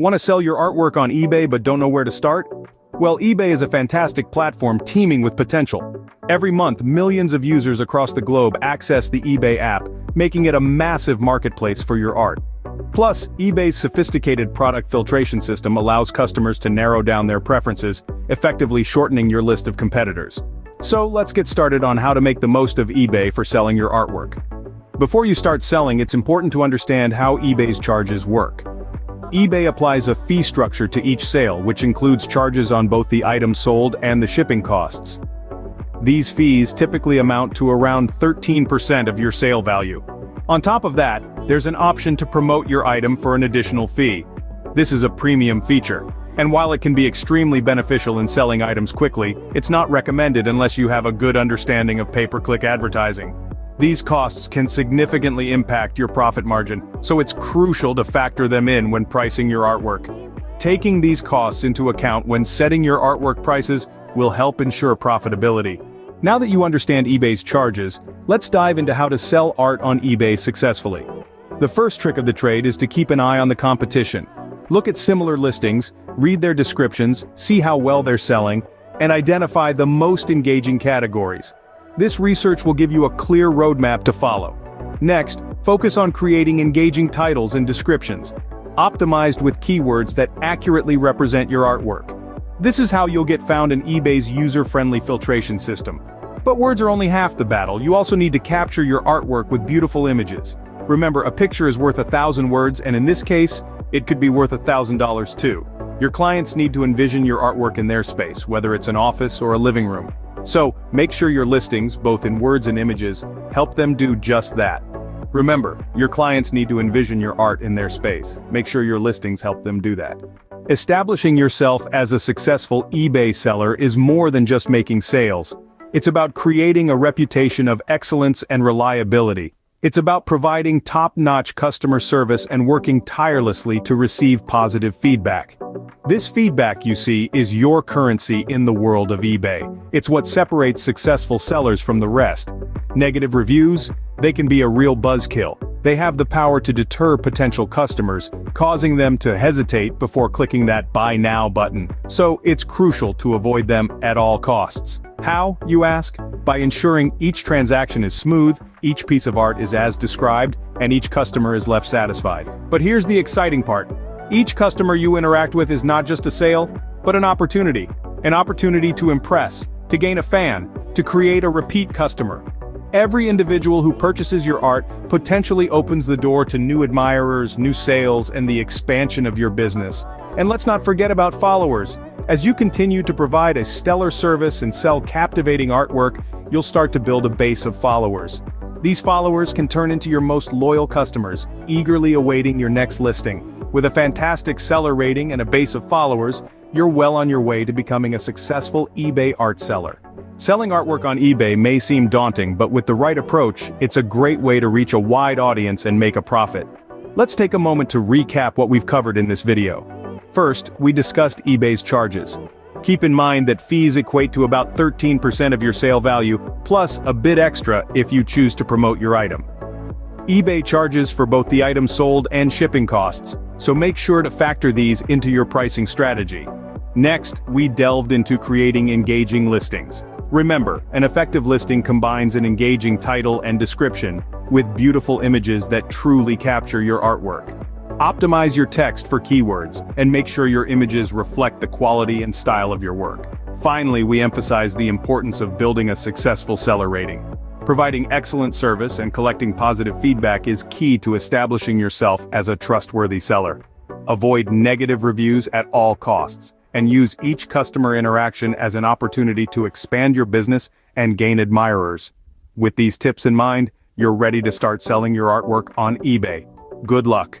Want to sell your artwork on eBay but don't know where to start? Well, eBay is a fantastic platform teeming with potential. Every month, millions of users across the globe access the eBay app, making it a massive marketplace for your art. Plus, eBay's sophisticated product filtration system allows customers to narrow down their preferences, effectively shortening your list of competitors. So let's get started on how to make the most of eBay for selling your artwork. Before you start selling it's important to understand how eBay's charges work eBay applies a fee structure to each sale which includes charges on both the item sold and the shipping costs. These fees typically amount to around 13% of your sale value. On top of that, there's an option to promote your item for an additional fee. This is a premium feature, and while it can be extremely beneficial in selling items quickly, it's not recommended unless you have a good understanding of pay-per-click advertising. These costs can significantly impact your profit margin, so it's crucial to factor them in when pricing your artwork. Taking these costs into account when setting your artwork prices will help ensure profitability. Now that you understand eBay's charges, let's dive into how to sell art on eBay successfully. The first trick of the trade is to keep an eye on the competition. Look at similar listings, read their descriptions, see how well they're selling, and identify the most engaging categories. This research will give you a clear roadmap to follow. Next, focus on creating engaging titles and descriptions, optimized with keywords that accurately represent your artwork. This is how you'll get found in eBay's user-friendly filtration system. But words are only half the battle, you also need to capture your artwork with beautiful images. Remember, a picture is worth a thousand words and in this case, it could be worth a thousand dollars too. Your clients need to envision your artwork in their space, whether it's an office or a living room. So, make sure your listings, both in words and images, help them do just that. Remember, your clients need to envision your art in their space. Make sure your listings help them do that. Establishing yourself as a successful eBay seller is more than just making sales. It's about creating a reputation of excellence and reliability. It's about providing top-notch customer service and working tirelessly to receive positive feedback. This feedback, you see, is your currency in the world of eBay. It's what separates successful sellers from the rest. Negative reviews? They can be a real buzzkill. They have the power to deter potential customers, causing them to hesitate before clicking that Buy Now button. So it's crucial to avoid them at all costs. How, you ask? By ensuring each transaction is smooth, each piece of art is as described, and each customer is left satisfied. But here's the exciting part. Each customer you interact with is not just a sale, but an opportunity. An opportunity to impress, to gain a fan, to create a repeat customer. Every individual who purchases your art potentially opens the door to new admirers, new sales, and the expansion of your business. And let's not forget about followers. As you continue to provide a stellar service and sell captivating artwork, you'll start to build a base of followers. These followers can turn into your most loyal customers, eagerly awaiting your next listing. With a fantastic seller rating and a base of followers, you're well on your way to becoming a successful eBay art seller. Selling artwork on eBay may seem daunting but with the right approach, it's a great way to reach a wide audience and make a profit. Let's take a moment to recap what we've covered in this video. First, we discussed eBay's charges. Keep in mind that fees equate to about 13% of your sale value, plus a bit extra if you choose to promote your item eBay charges for both the items sold and shipping costs, so make sure to factor these into your pricing strategy. Next, we delved into creating engaging listings. Remember, an effective listing combines an engaging title and description, with beautiful images that truly capture your artwork. Optimize your text for keywords, and make sure your images reflect the quality and style of your work. Finally, we emphasize the importance of building a successful seller rating. Providing excellent service and collecting positive feedback is key to establishing yourself as a trustworthy seller. Avoid negative reviews at all costs, and use each customer interaction as an opportunity to expand your business and gain admirers. With these tips in mind, you're ready to start selling your artwork on eBay. Good luck.